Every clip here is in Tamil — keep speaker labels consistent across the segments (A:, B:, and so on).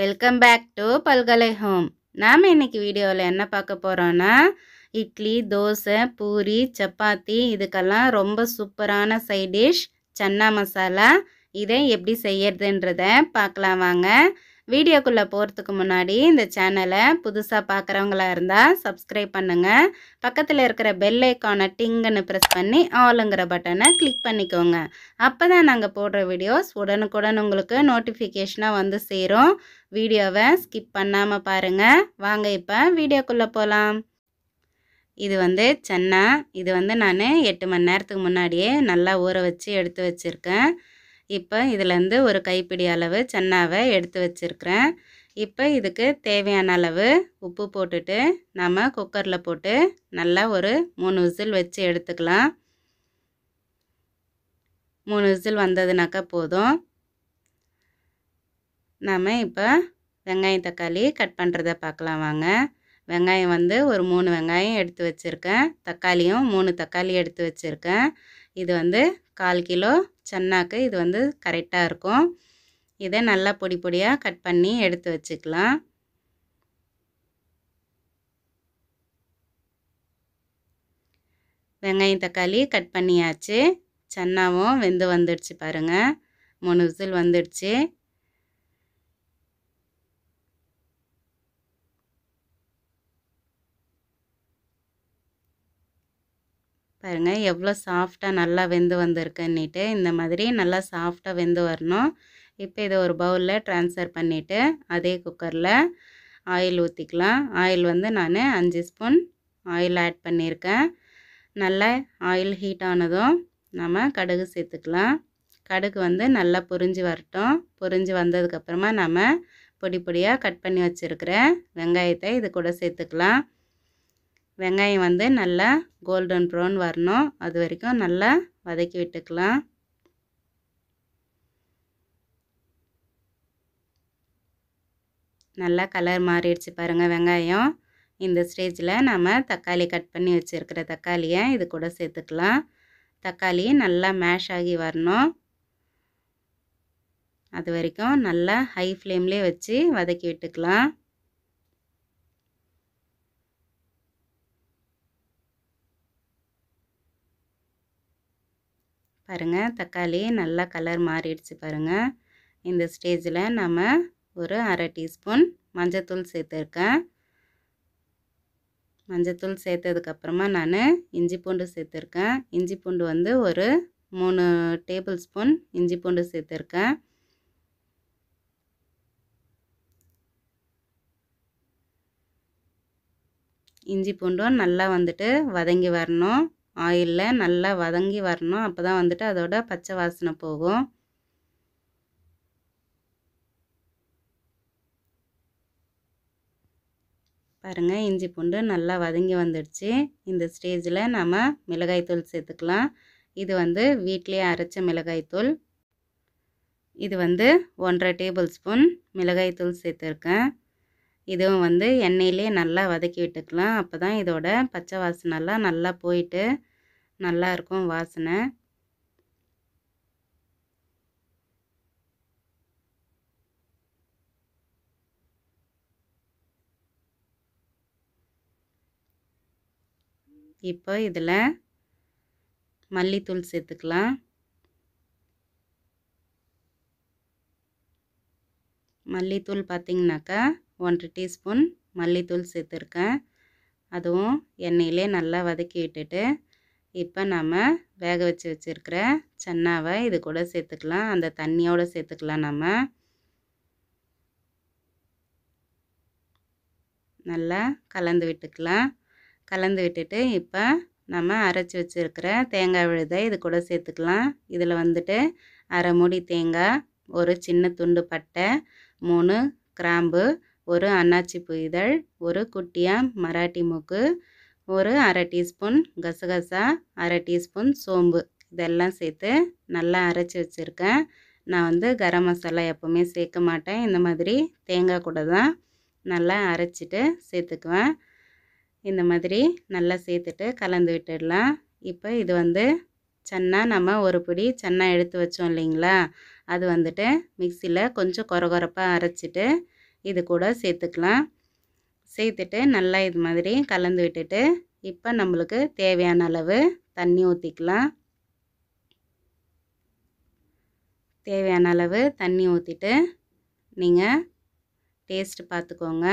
A: வெல்கம் பேக் டு பல்கலை ஹோம் நாம் இன்னைக்கு வீடியோவில் என்ன பார்க்க போகிறோன்னா இட்லி தோசை பூரி சப்பாத்தி இதுக்கெல்லாம் ரொம்ப சூப்பரான சைட் டிஷ் சன்னா மசாலா. இதை எப்படி செய்யறதுன்றத பார்க்கலாம் வாங்க. வீடியோக்குள்ளே போகிறதுக்கு முன்னாடி இந்த சேனலை புதுசாக பார்க்குறவங்களா இருந்தால் சப்ஸ்கிரைப் பண்ணுங்கள் பக்கத்தில் இருக்கிற பெல் ஐக்கானை டிங்குன்னு ப்ரெஸ் பண்ணி ஆளுங்கிற பட்டனை கிளிக் பண்ணிக்கோங்க. அப்போ தான் நாங்கள் போடுற வீடியோஸ் உடனுக்குடன் உங்களுக்கு நோட்டிஃபிகேஷனாக வந்து சேரும். வீடியோவை ஸ்கிப் பண்ணாமல் பாருங்கள் வாங்க இப்போ வீடியோக்குள்ளே போகலாம் இது வந்து சென்னா. இது வந்து நான் எட்டு மணி நேரத்துக்கு முன்னாடியே நல்லா ஊற வச்சு எடுத்து வச்சுருக்கேன். இப்போ இதுலேருந்து ஒரு கைப்பிடி அளவு சென்னாவை எடுத்து வச்சுருக்கிறேன். இப்போ இதுக்கு தேவையான அளவு உப்பு போட்டுட்டு நம்ம குக்கரில் போட்டு நல்லா ஒரு மூணு விசில் வச்சு எடுத்துக்கலாம். மூணு விசில் வந்ததுனாக்கா போதும். நாம் இப்போ வெங்காயம் தக்காளி கட் பண்ணுறத பார்க்கலாம் வாங்க. வெங்காயம் வந்து ஒரு மூணு வெங்காயம் எடுத்து வச்சுருக்கேன். தக்காளியும் மூணு தக்காளி எடுத்து வச்சுருக்கேன். இது வந்து கால் கிலோ சன்னாக்கு இது வந்து கரெக்டாக இருக்கும். இதை நல்லா பொடி பொடியாக கட் பண்ணி எடுத்து வச்சுக்கலாம். வெங்காயம் தக்காளி கட் பண்ணியாச்சு. சன்னாவும் வெந்து வந்துடுச்சு பாருங்கள் மூணு விசில் வந்துடுச்சு. பாருங்கள் எவ்வளோ சாஃப்டாக நல்லா வெந்து வந்திருக்குன்னுட்டு இந்த மாதிரி நல்லா சாஃப்டாக வெந்து வரணும். இப்போ இதை ஒரு பவுலில் ட்ரான்ஸ்ஃபர் பண்ணிவிட்டு அதே குக்கரில் ஆயில் ஊற்றிக்கலாம் ஆயில் வந்து நான் அஞ்சு ஸ்பூன் ஆயில் ஆட் பண்ணியிருக்கேன். நல்லா ஆயில் ஹீட் ஆனதும் நம்ம கடுகு சேர்த்துக்கலாம். கடுகு வந்து நல்லா பொரிஞ்சு வரட்டும். பொரிஞ்சு வந்ததுக்கப்புறமா நம்ம பொடி பொடியாக கட் பண்ணி வச்சுருக்கிற வெங்காயத்தை இது கூட சேர்த்துக்கலாம். வெங்காயம் வந்து நல்லா கோல்டன் ப்ரௌன் வரணும். அது வரைக்கும் நல்லா வதக்கி விட்டுக்கலாம். நல்லா கலர் மாறிடுச்சு பாருங்கள் வெங்காயம். இந்த ஸ்டேஜில் நம்ம தக்காளி கட் பண்ணி வச்சுருக்கிற தக்காளியை இது கூட சேர்த்துக்கலாம். தக்காளி நல்லா மேஷ் ஆகி வரணும். அது வரைக்கும் நல்லா ஹை ஃப்ளேம்லேயே வச்சு வதக்கி விட்டுக்கலாம். பாருங்கள் தக்காளி நல்லா கலர் மாறிடுச்சு பாருங்கள் இந்த ஸ்டேஜில் நம்ம ஒரு அரை டீஸ்பூன் மஞ்சத்தூள் சேர்த்துருக்கேன். மஞ்சத்தூள் சேர்த்ததுக்கப்புறமா நான் இஞ்சி பூண்டு சேர்த்துருக்கேன். இஞ்சி பூண்டு வந்து ஒரு மூணு டேபிள் ஸ்பூன் இஞ்சி பூண்டு சேர்த்துருக்கேன். இஞ்சி பூண்டும் நல்லா வந்துட்டு வதங்கி வரணும். ஆயிலில் நல்லா வதங்கி வரணும். அப்போ தான் வந்துட்டு அதோட பச்சை வாசனை போகும். பாருங்கள் இஞ்சி பூண்டு நல்லா வதங்கி வந்துடுச்சு. இந்த ஸ்டேஜில் நம்ம மிளகாய்த்தூள் சேர்த்துக்கலாம். இது வந்து வீட்லேயே அரைச்ச மிளகாய்த்தூள் இது வந்து ஒன்றரை டேபிள் ஸ்பூன் மிளகாய்த்தூள் சேர்த்துருக்கேன். இதுவும் வந்து எண்ணெயிலே நல்லா வதக்கி விட்டுக்கலாம். அப்போ தான் இதோட பச்சை வாசனைலாம் நல்லா போயிட்டு நல்லா இருக்கும் வாசனை. இப்போ இதில் மல்லித்தூள் சேர்த்துக்கலாம். மல்லித்தூள் பார்த்திங்கனாக்கா ஒன்றரை டீஸ்பூன் மல்லித்தூள் சேர்த்துருக்கேன். அதுவும் எண்ணெயிலே நல்லா வதக்கி விட்டுட்டு இப்போ நம்ம வேக வச்சு வச்சுருக்கிற சென்னாவை இது கூட சேர்த்துக்கலாம். அந்த தண்ணியோடு சேர்த்துக்கலாம் நம்ம நல்லா கலந்து விட்டுக்கலாம். கலந்து விட்டுட்டு இப்போ நம்ம அரைச்சி வச்சுருக்கிற தேங்காய் விழுதை இது கூட சேர்த்துக்கலாம். இதில் வந்துட்டு அரை மூடி தேங்காய் ஒரு சின்ன துண்டு பட்டை மூணு கிராம்பு ஒரு அன்னாச்சி பூ இதழ் ஒரு குட்டியாக மராட்டி மூக்கு ஒரு அரை டீஸ்பூன் கசகசா அரை டீஸ்பூன் சோம்பு. இதெல்லாம் சேர்த்து நல்லா அரைச்சி வச்சுருக்கேன். நான் வந்து கரம் மசாலா எப்போவுமே சேர்க்க மாட்டேன். இந்த மாதிரி தேங்காய் கூட தான் நல்லா அரைச்சிட்டு சேர்த்துக்குவேன். இந்த மாதிரி நல்லா சேர்த்துட்டு கலந்து விட்டுடலாம். இப்போ இது வந்து சன்னா நம்ம ஒரு பிடி சன்னா எடுத்து வச்சோம் இல்லைங்களா? அது வந்துட்டு மிக்சியில் கொஞ்சம் கொர கொரப்பாக அரைச்சிட்டு இது கூட சேர்த்துக்கலாம். சேர்த்துட்டு நல்லா இது மாதிரி கலந்து விட்டுட்டு இப்போ நம்மளுக்கு தேவையான அளவு தண்ணி ஊற்றிக்கலாம் தேவையான அளவு தண்ணி ஊற்றிட்டு நீங்கள் டேஸ்ட் பார்த்துக்கோங்க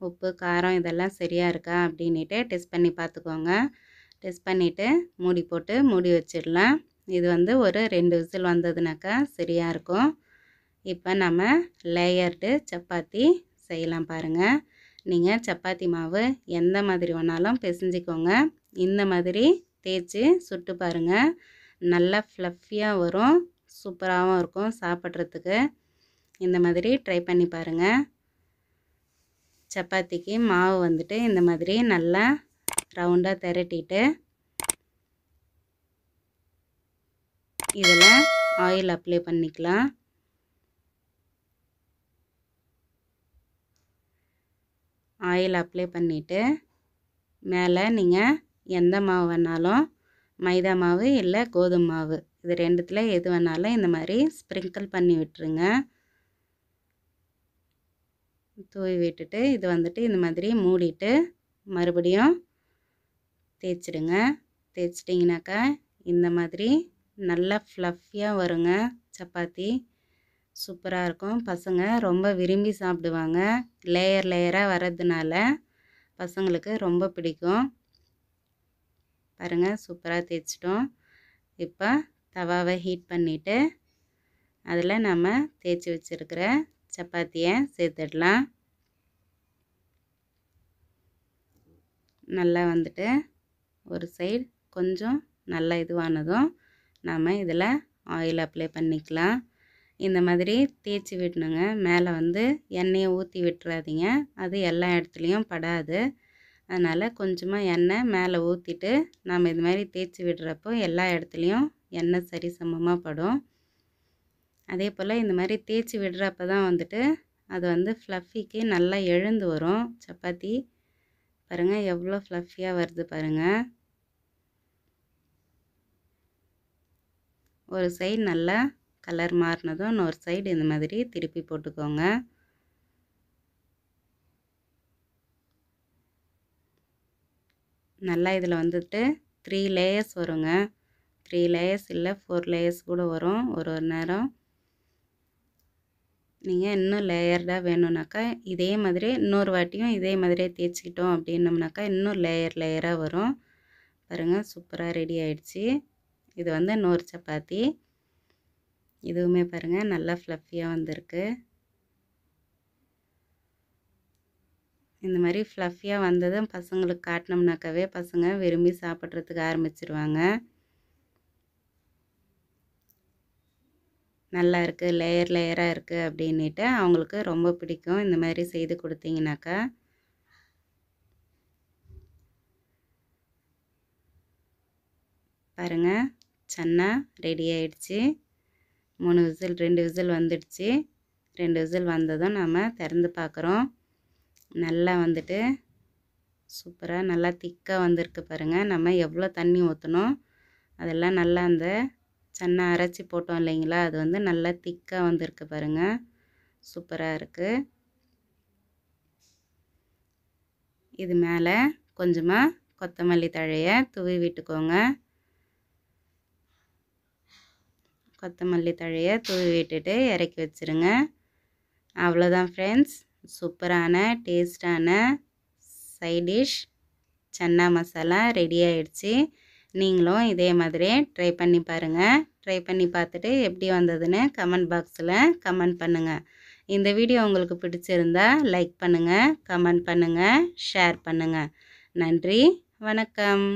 A: உப்பு காரம் இதெல்லாம் சரியாக இருக்கா அப்படின்ட்டு டெஸ்ட் பண்ணி பார்த்துக்கோங்க டெஸ்ட் பண்ணிவிட்டு மூடி போட்டு மூடி வச்சிடலாம். இது வந்து ஒரு ரெண்டு விசில் வந்ததுனாக்கா சரியாக இருக்கும். இப்போ நம்ம லேயர்டு சப்பாத்தி செய்யலாம் பாருங்கள் நீங்கள் சப்பாத்தி மாவு எந்த மாதிரி வேணாலும் பிசைஞ்சிக்கோங்க. இந்த மாதிரி தேய்ச்சி சுட்டு பாருங்கள் நல்லா ஃப்ளஃபியாக வரும். சூப்பராகவும் இருக்கும் சாப்பிட்றதுக்கு. இந்த மாதிரி ட்ரை பண்ணி பாருங்கள் சப்பாத்திக்கு மாவு வந்துட்டு இந்த மாதிரி நல்லா ரவுண்டாக திரட்டிட்டு இதில் ஆயில் அப்ளை பண்ணிக்கலாம். ஆயில் அப்ளை பண்ணிவிட்டு மேலே நீங்கள் எந்த மாவு வேணாலும் மைதா மாவு இல்லை கோதுமை மாவு இது ரெண்டுத்தில் எது வேணாலும் இந்த மாதிரி ஸ்ப்ரிங்கிள் பண்ணி விட்டுருங்க. தூவி விட்டுட்டு இது வந்துட்டு இந்த மாதிரி மூடிட்டு மறுபடியும் தேய்ச்சிடுங்க. தேய்ச்சிட்டிங்கனாக்கா இந்த மாதிரி நல்லா ஃப்ளஃபியாக வருங்க சப்பாத்தி. சூப்பராக இருக்கும். பசங்க ரொம்ப விரும்பி சாப்பிடுவாங்க. லேயர் லேயராக வர்றதுனால பசங்களுக்கு ரொம்ப பிடிக்கும். பாருங்கள் சூப்பராக தேய்ச்சிட்டோம். இப்போ தவாவை ஹீட் பண்ணிவிட்டு அதில் நம்ம தேய்ச்சி வச்சுருக்கிற சப்பாத்தியை சேர்த்துடலாம். நல்லா வந்துட்டு ஒரு சைடு கொஞ்சம் நல்லா இதுவானதும் நாம் இதில் ஆயில் அப்ளை பண்ணிக்கலாம். இந்த மாதிரி தேய்ச்சி விடணுங்க. மேலே வந்து எண்ணெயை ஊற்றி விட்டுறாதீங்க. அது எல்லா இடத்துலையும் படாது. அதனால் கொஞ்சமாக எண்ணெய் மேலே ஊற்றிட்டு நாம் இது மாதிரி தேய்ச்சி விடுறப்போ எல்லா இடத்துலையும் எண்ணெய் சரி சமமாக படும். அதே போல் இந்த மாதிரி தேய்ச்சி விடுறப்ப தான் வந்துட்டு அது வந்து ஃப்ளஃபிக்கு நல்லா எழுந்து வரும். சப்பாத்தி பாருங்கள் எவ்வளோ ஃப்ளஃபியாக வருது பாருங்கள் ஒரு சைடு நல்லா கலர் மாறினதும் இன்னொரு சைடு இந்த மாதிரி திருப்பி போட்டுக்கோங்க. நல்லா இதில் வந்துட்டு த்ரீ லேயர்ஸ் வருங்க. த்ரீ லேயர்ஸ் இல்லை ஃபோர் லேயர்ஸ் கூட வரும் ஒரு ஒரு நேரம். நீங்கள் இன்னும் லேயர்டாக வேணும்னாக்கா இதே மாதிரி இன்னொரு வாட்டியும் இதே மாதிரியே தேய்ச்சிக்கிட்டோம் அப்படின்னம்னாக்கா இன்னும் லேயர் லேயராக வரும். பாருங்கள் சூப்பராக ரெடி ஆயிடுச்சு. இது வந்து நூறு சப்பாத்தி. இதுவுமே பாருங்கள் நல்லா ஃப்ளஃபியாக வந்திருக்கு. இந்த மாதிரி ஃப்ளஃபியாக வந்ததும் பசங்களுக்கு காட்டினோம்னாக்காவே பசங்க விரும்பி சாப்பிட்றதுக்கு ஆரம்பிச்சிருவாங்க. நல்லா இருக்குது லேயர் லேயராக இருக்குது அப்படின்ட்டு அவங்களுக்கு ரொம்ப பிடிக்கும். இந்த மாதிரி செய்து கொடுத்தீங்கனாக்கா பாருங்கள் சன்னா ரெடி ஆயிடுச்சு. மூணு விசில் ரெண்டு விசில் வந்துடுச்சு. ரெண்டு விசில் வந்ததும் நம்ம திறந்து பார்க்குறோம். நல்லா வந்துட்டு சூப்பராக நல்லா திக்காக வந்திருக்கு பாருங்கள் நம்ம எவ்வளோ தண்ணி ஊற்றணும் அதெல்லாம் நல்லா அந்த சென்னை அரைச்சி போட்டோம் இல்லைங்களா? அது வந்து நல்லா திக்காக வந்திருக்கு பாருங்கள் சூப்பராக இருக்குது இது மேலே கொஞ்சமாக கொத்தமல்லி தழையை தூவி விட்டுக்கோங்க. கொத்தமல்லி தழையை தூவி விட்டுட்டு இறக்கி வச்சுருங்க. அவ்வளோதான் ஃப்ரெண்ட்ஸ் சூப்பரான டேஸ்டான சைடிஷ் சன்னா மசாலா ரெடி ஆயிடுச்சு. நீங்களும் இதே மாதிரி ட்ரை பண்ணி பாருங்கள் ட்ரை பண்ணி பார்த்துட்டு எப்படி வந்ததுன்னு கமெண்ட் பாக்ஸில் கமெண்ட் பண்ணுங்கள் இந்த வீடியோ உங்களுக்கு பிடிச்சிருந்தா லைக் பண்ணுங்கள் கமெண்ட் பண்ணுங்கள் ஷேர் பண்ணுங்கள் நன்றி வணக்கம்.